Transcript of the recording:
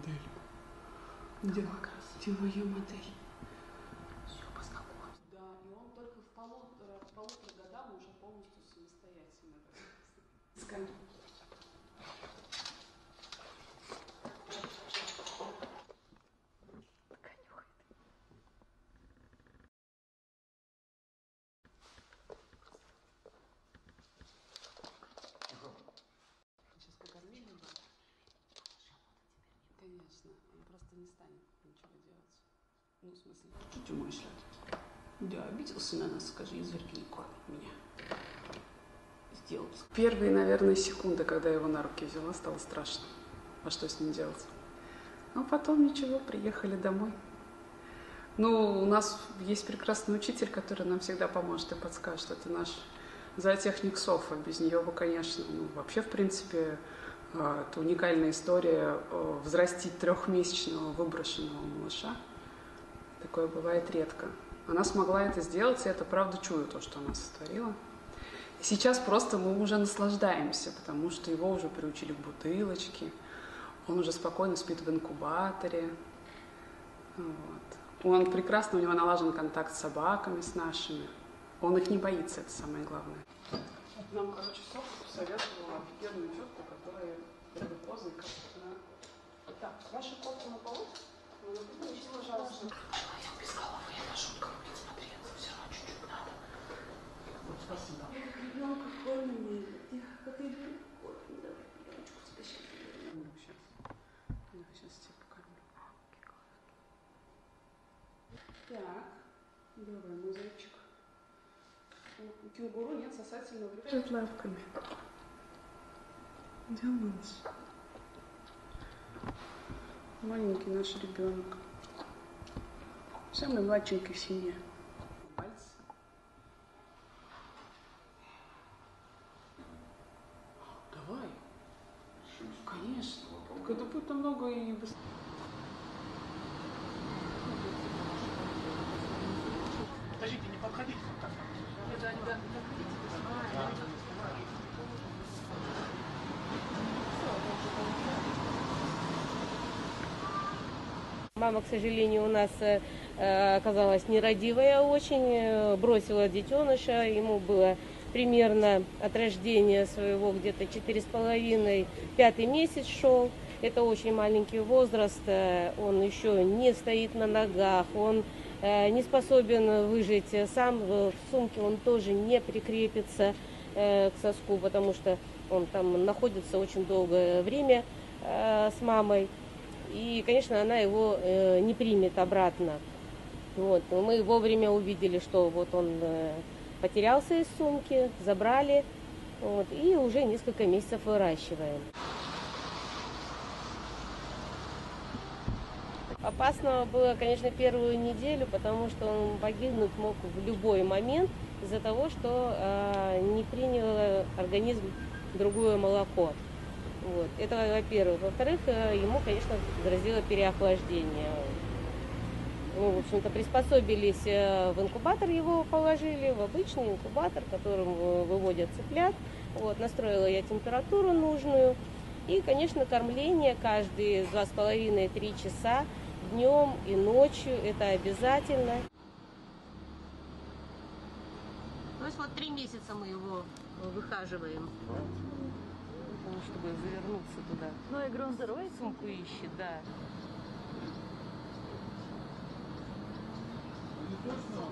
модель. Где? Ты моя модель. Все, познакомься. Да, и он только в полутора, в полутора годах уже полностью самостоятельно. Скажем. Просто не станет ничего делать. Ну, в смысле, Чуть умышлят. Да, обиделся на нас, скажи, изверги не меня. Сделал. Первые, наверное, секунды, когда я его на руки взяла, стало страшно. А что с ним делать? А потом ничего, приехали домой. Ну, у нас есть прекрасный учитель, который нам всегда поможет и подскажет. Это наш зоотехник Софа. Без нее бы, конечно, ну, вообще, в принципе, это уникальная история э, взрастить трехмесячного выброшенного малыша. Такое бывает редко. Она смогла это сделать, и это правда чую, то, что она сотворила. И сейчас просто мы уже наслаждаемся, потому что его уже приучили к бутылочке, он уже спокойно спит в инкубаторе. Вот. Он прекрасно, у него налажен контакт с собаками, с нашими. Он их не боится, это самое главное. Нам, короче, Софа посоветовала офигенную тетку, которая перед позой как она... Так, ваша кофта на полу? Ну, напишите, пожалуйста. Я без головы, я на шутка будет смотреться, все равно чуть-чуть надо. Вот, спасибо. Ребенка кормим, как ребенка кормим. Давай, ручку тебе сейчас. Ну, сейчас. Да, сейчас тебя покормлю. Так, давай, мой зайчик. У кенгуру нет сосательного. Лежит лапками. Где малыш? Маленький наш ребенок. Самый младшенький в семье. Пальцы. Давай. Конечно. Так это будет намного и быстрее. Подождите, не подходите. Мама, к сожалению, у нас э, э, оказалась нерадивая очень, э, бросила детеныша, ему было примерно от рождения своего где-то четыре с половиной, пятый месяц шел. Это очень маленький возраст, он еще не стоит на ногах, он не способен выжить сам, в сумке он тоже не прикрепится э, к соску, потому что он там находится очень долгое время э, с мамой. И, конечно, она его э, не примет обратно. Вот. Мы вовремя увидели, что вот он э, потерялся из сумки, забрали, вот, и уже несколько месяцев выращиваем. Опасно было, конечно, первую неделю, потому что он погибнуть мог в любой момент из-за того, что э, не принял организм другое молоко. Вот. Это во-первых. Во-вторых, э, ему, конечно, грозило переохлаждение. Мы, в общем-то, приспособились э, в инкубатор его положили, в обычный инкубатор, которым э, выводят цыплят. Вот, настроила я температуру нужную. И, конечно, кормление каждые два с половиной-три часа днем и ночью. Это обязательно. То есть вот три месяца мы его выхаживаем. Ну, чтобы завернуться туда. Ну, игру он здоровый? Сумку ищет, да. Не точно, а